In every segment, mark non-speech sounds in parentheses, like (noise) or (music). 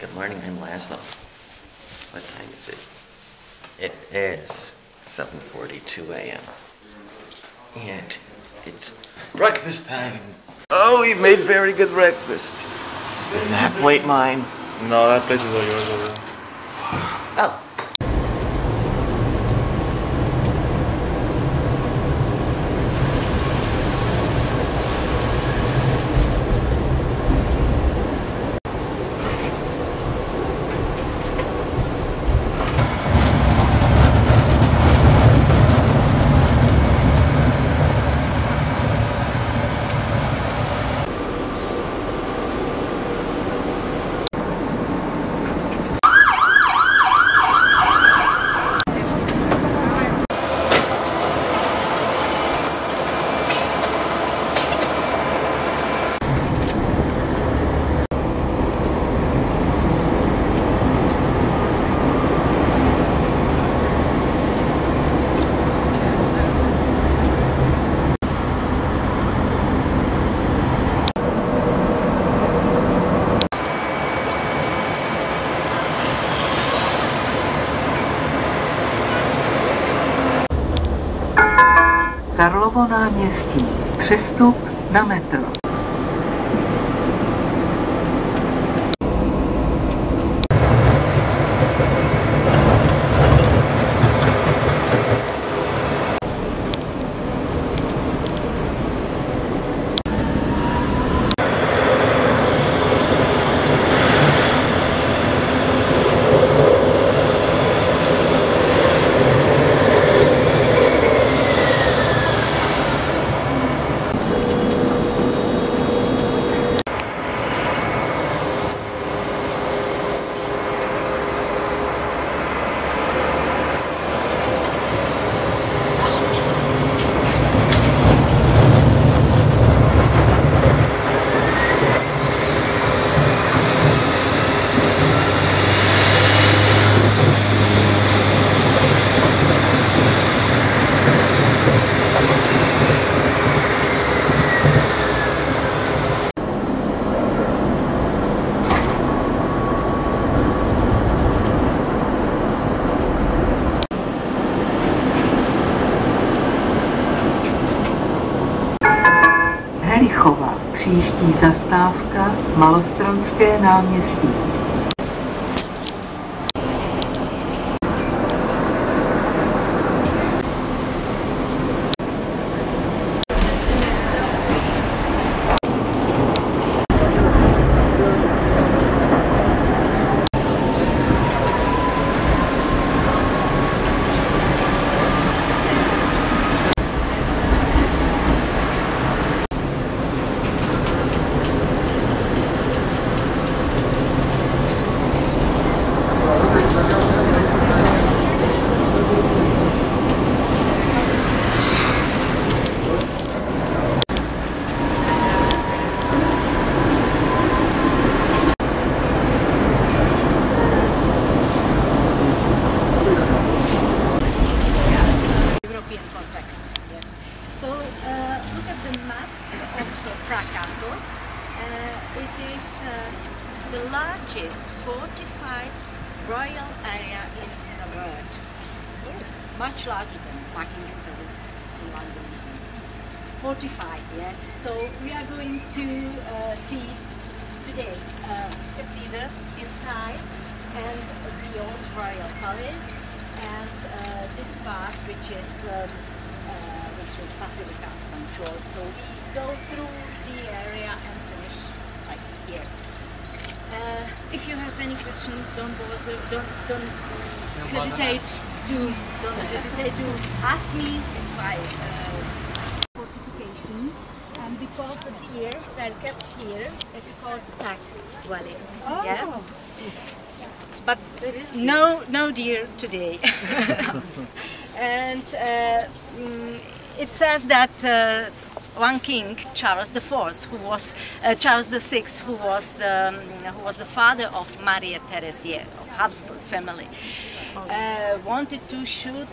Good morning, I'm Laszlo. What time is it? It is 7.42 a.m. And it's breakfast time. Oh, we made very good breakfast. Is that plate mine? No, that place is all yours over there. Oh. Karlovo náměstí. Přestup na metro. Zastávka Malostranské náměstí. Context. Yeah. So uh, look at the map of Prague Castle. Uh, it is uh, the largest fortified royal area in the world. Much larger than Buckingham Palace in London. Fortified, yeah. So we are going to uh, see today uh, cathedral inside and the old royal palace part which is um, uh, which is Basilica of St. George. So we go through the area and finish like here. Uh, if you have any questions, don't bother, don't don't hesitate to don't hesitate to ask me by uh, fortification. And because the deer were kept here, it's called Stag Dwelling. Yeah. But no, no deer today. (laughs) and uh, mm, it says that uh, one king, Charles IV, who was uh, Charles VI, who was the um, who was the father of Maria Theresia of Habsburg family, uh, wanted to shoot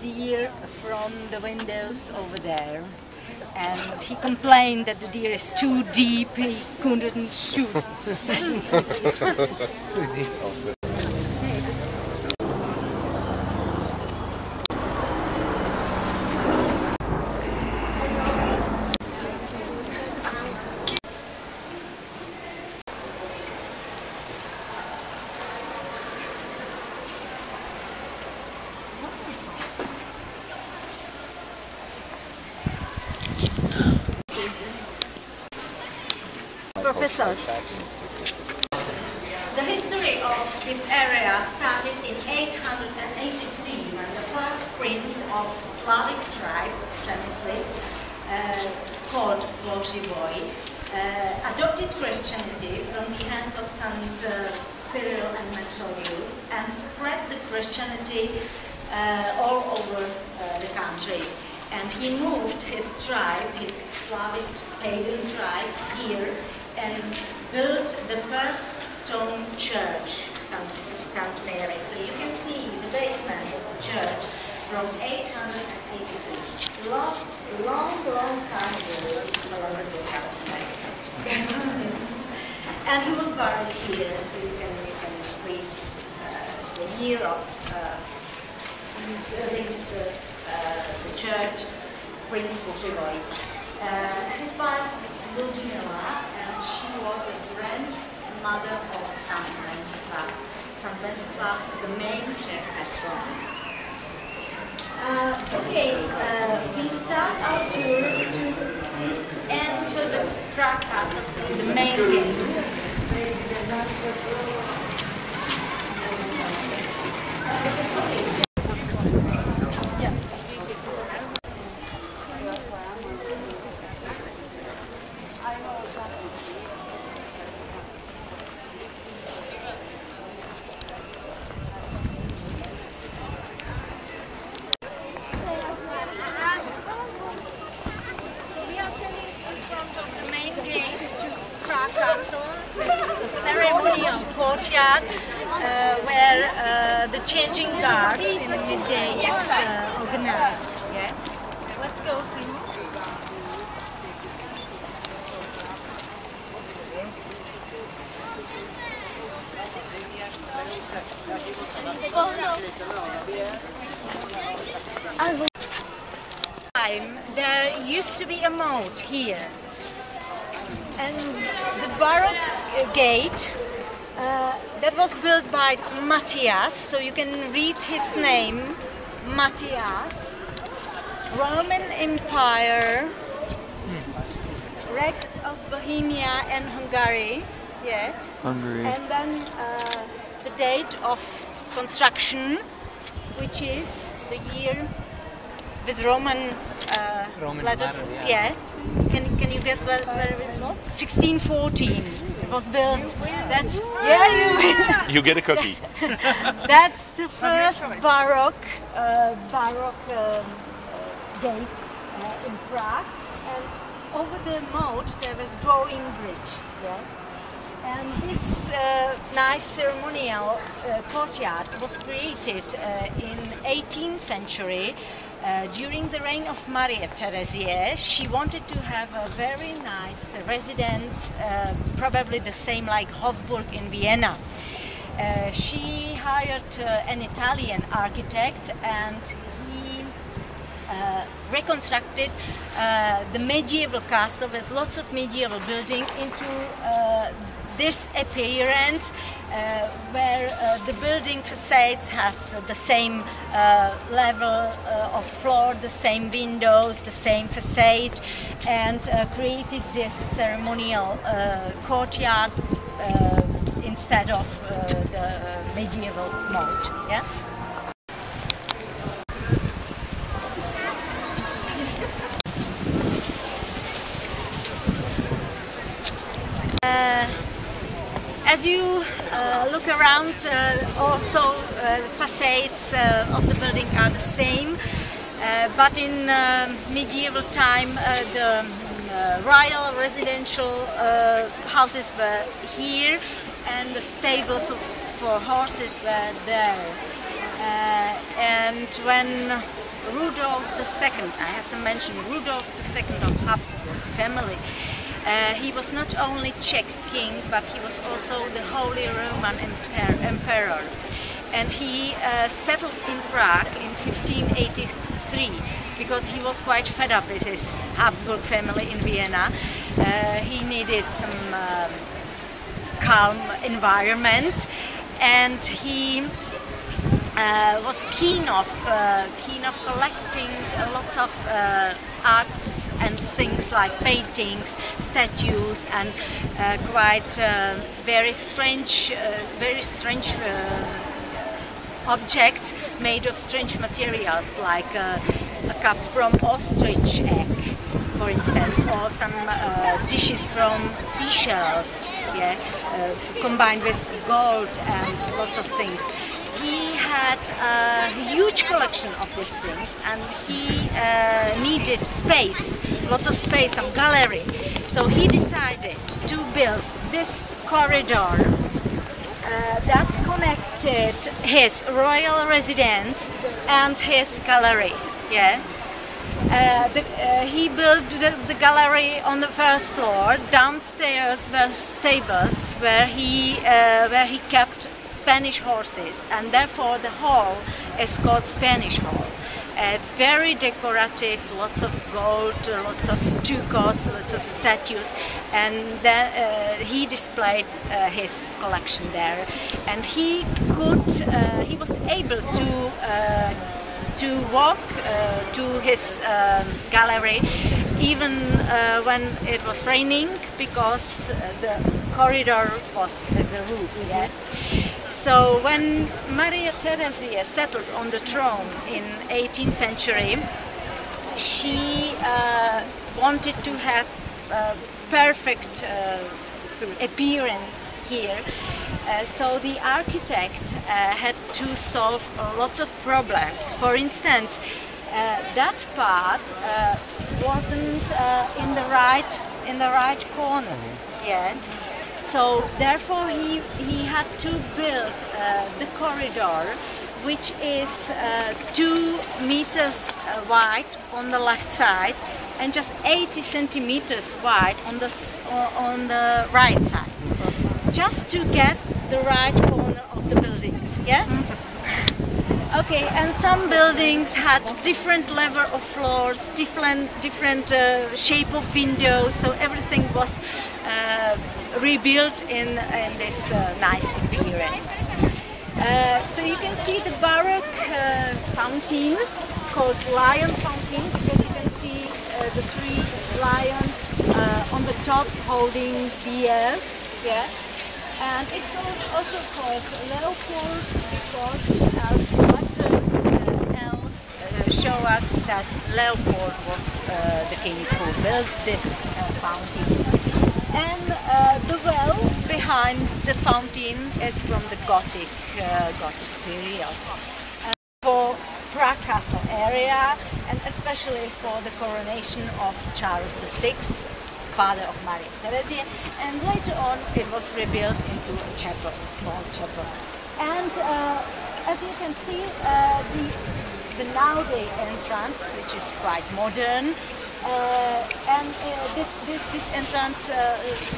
deer from the windows over there. and he complained that the deer is too deep, he couldn't shoot. (laughs) Professors. The history of this area started in 883 when the first prince of Slavic tribe, Přemyslic, uh, called Bořivoj, uh, adopted Christianity from the hands of Saint uh, Cyril and Methodius and spread the Christianity uh, all over uh, the country. And he moved his tribe, his Slavic pagan tribe, here and built the first stone church of St. Mary. So you can see the basement of the church from 883. Long, long, long time ago, (laughs) And he was buried here, so you can, you can read uh, the year of uh, building the, uh, the church, Prince Bořivoj. Uh, his wife was Ludmila, and she was a grandmother of Saint Wenceslav. Saint Wenceslav is the main Czech patron. Uh, okay, uh, we start our tour to enter the through the main gate. So we are standing in front of the main gate to Prague Castle, the ceremonial courtyard uh, where uh, the changing guards in the midday is uh, organized. Yeah, let's go through. time there used to be a moat here and the baroque gate uh, that was built by Matthias so you can read his name Matthias Roman Empire Rex of Bohemia and Hungary yeah Hungary. and then uh, the date of construction which is the year with Roman, uh, Roman letters. numeral, yeah. Can can you guess where, where it is? 1614. It was built. That's yeah. You, (laughs) You get a cookie. (laughs) that's the first Baroque uh, Baroque um, gate uh, in Prague, and over the moat there was drawing bridge. Yeah. And this uh, nice ceremonial uh, courtyard was created uh, in 18th century uh, during the reign of Maria Theresia. She wanted to have a very nice residence, uh, probably the same like Hofburg in Vienna. Uh, she hired uh, an Italian architect and he uh, reconstructed the medieval castle with lots of medieval building into this appearance uh, where uh, the building facades has uh, the same uh, level uh, of floor, the same windows, the same facade and uh, created this ceremonial courtyard instead of the medieval moat. Yeah? As you uh, look around, uh, also uh, the facades uh, of the building are the same, uh, but in uh, medieval time the um, royal residential houses were here and the stables for horses were there. And when Rudolf II. I have to mention Rudolf II of Habsburg family. Uh, he was not only Czech king, but he was also the Holy Roman Emperor. And he uh, settled in Prague in 1583 because he was quite fed up with his Habsburg family in Vienna. Uh, he needed some um, calm environment and he uh, was keen of uh, keen of collecting lots of uh, arts and things like paintings, statues, and uh, quite uh, very strange, uh, very strange. Objects made of strange materials like a cup from ostrich egg for instance or some dishes from seashells yeah, combined with gold and lots of things he had a huge collection of these things and he uh, needed space lots of space some gallery so he decided to build this corridor uh, that connected his royal residence and his gallery. Yeah. Uh, the, uh, he built the, the gallery on the first floor. Downstairs were stables where he uh, where he kept Spanish horses, and therefore the hall is called Spanish Hall. Uh, it's very decorative, lots of gold, lots of stuccos, lots of statues, and then uh, he displayed his collection there. And he could, he was able to to walk uh, to his um, gallery even uh, when it was raining because uh, the corridor was the the roof. Yeah. So when Maria Theresia settled on the throne in 18th century, she uh, wanted to have a perfect uh, appearance here. Uh, so the architect uh, had to solve uh, lots of problems. For instance, uh, that part uh, wasn't uh, in the right in the right corner. Yeah. So therefore, he he had to build the corridor, which is two meters wide on the left side and just 80 centimeters wide on the on the right side, just to get the right corner of the buildings. Yeah. Okay, and some buildings had different level of floors, different different uh, shape of windows, so everything was uh, rebuilt in in this uh, nice appearance. Uh, so you can see the Baroque uh, fountain called Lion Fountain because you can see uh, the three lions on the top holding beers. Yeah. And it's also called Leopold because has letter uh, L uh, show us that Leopold was uh, the king who built this uh, fountain. And uh, the well behind the fountain is from the Gothic Gothic period. And for Prague Castle area and especially for the coronation of Charles VI, father of Maria Theresia, and later on it was rebuilt into a chapel, a small chapel. And uh, as you can see, uh, the, the nowadays entrance, which is quite modern, uh, and uh, this, this, this entrance uh,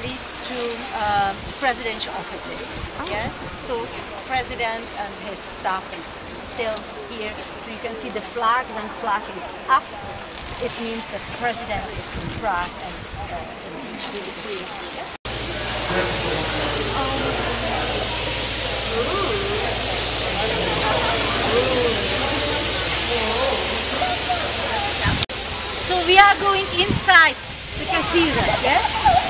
leads to uh, presidential offices. Yeah, so president and his staff is still here. So you can see the flag. When flag is up, it means that the president is in Prague and So we are going inside the cathedral, yeah?